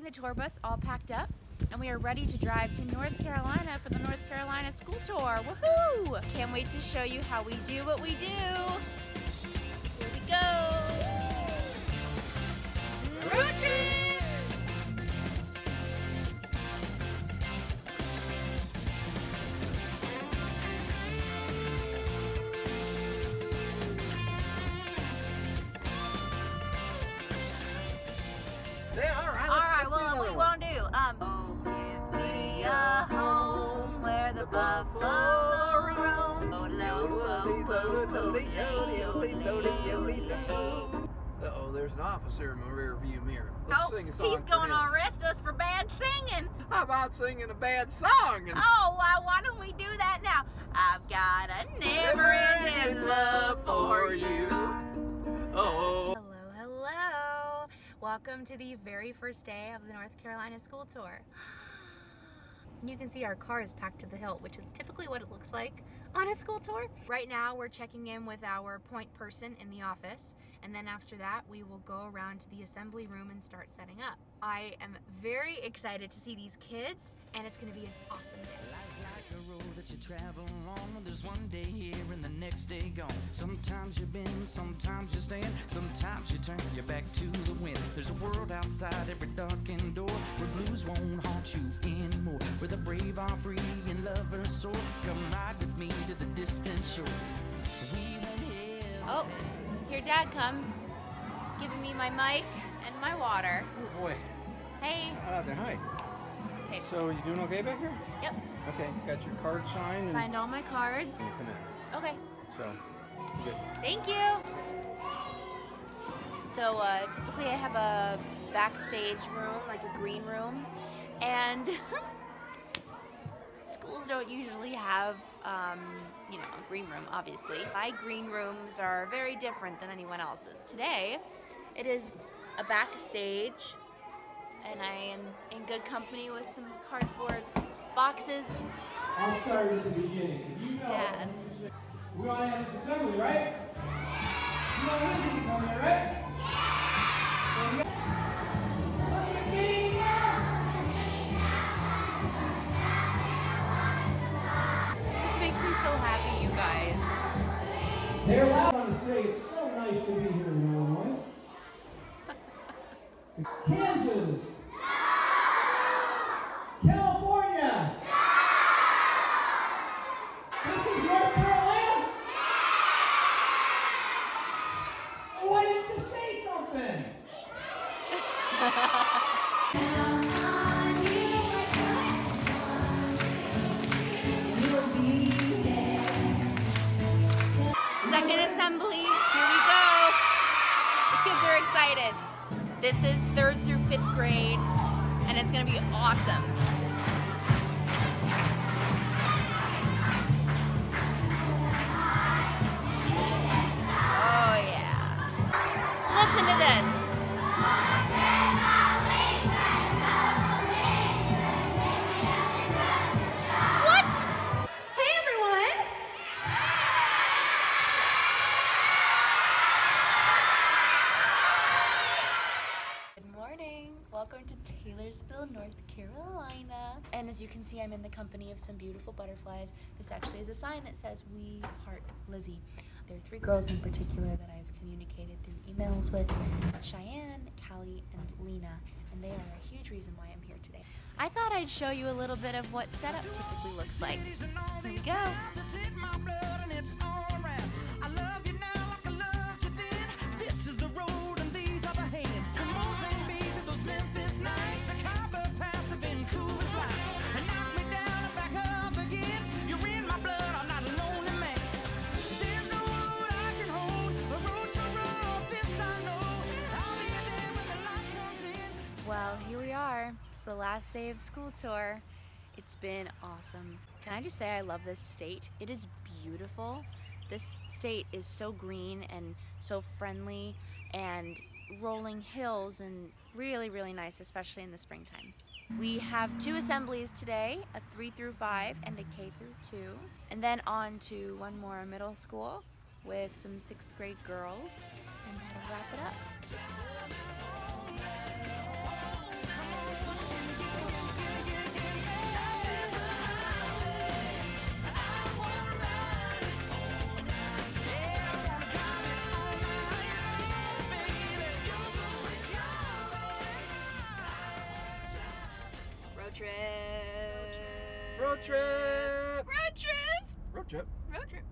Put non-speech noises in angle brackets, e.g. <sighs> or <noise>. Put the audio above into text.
getting the tour bus all packed up and we are ready to drive to North Carolina for the North Carolina school tour. Woohoo! Can't wait to show you how we do what we do. Lo, lo, lo. Uh-oh, there's an officer in my rear view mirror. Let's Oh, sing a song he's for going him. to arrest us for bad singing. How about singing a bad song? And Oh, well, why don't we do that now? I've got a never-ending love for you. Oh. Hello, hello. Welcome to the very first day of the North Carolina school tour. <sighs> You can see our car is packed to the hilt, which is typically what it looks like on a school tour. Right now, we're checking in with our point person in the office, and then after that, we will go around to the assembly room and start setting up. I am very excited to see these kids, and it's gonna be an awesome day. Life's like a road that you travel on. There's one day here and the next day gone. Sometimes you bend, sometimes you stand, sometimes you turn your back to the wind. There's a world outside every darkened door where blues won't haunt you anymore. Where the brave are free and lovers soar. Come ride with me to the distant shore. We won't. Oh, here Dad comes, giving me my mic and my water. Oh boy. Hey. Out out there. Hi. Okay. So you doing okay back here? Yep. Okay. Got your card signed and Signed all my cards. you come in. Okay. So good. Thank you. So uh, typically I have a backstage room, like a green room, and <laughs> schools don't usually have, um, you know, a green room, obviously. My green rooms are very different than anyone else's. Today, it is a backstage, and I am in good company with some cardboard boxes. I'll start at the beginning. You It's know, Dad. We want to have this assembly, right? You want Lizzie to come right? They're loud on the say it's so nice to be here in Illinois. <laughs> Kansas. Excited. This is third through fifth grade, and it's gonna be awesome. Welcome to Taylorsville, North Carolina. And as you can see, I'm in the company of some beautiful butterflies. This actually is a sign that says We Heart Lizzie. There are three girls in particular that I've communicated through emails with Cheyenne, Callie, and Lena, and they are a huge reason why I'm here today. I thought I'd show you a little bit of what setup typically looks like. Here we go. The last day of school tour. It's been awesome. Can I just say I love this state? It is beautiful. This state is so green and so friendly and rolling hills and really, really nice, especially in the springtime. We have two assemblies today, a three through five and a K through two. And then on to one more middle school with some sixth grade girls. And that'll wrap it up. Road trip. Road trip. Road trip. Road trip. Road trip.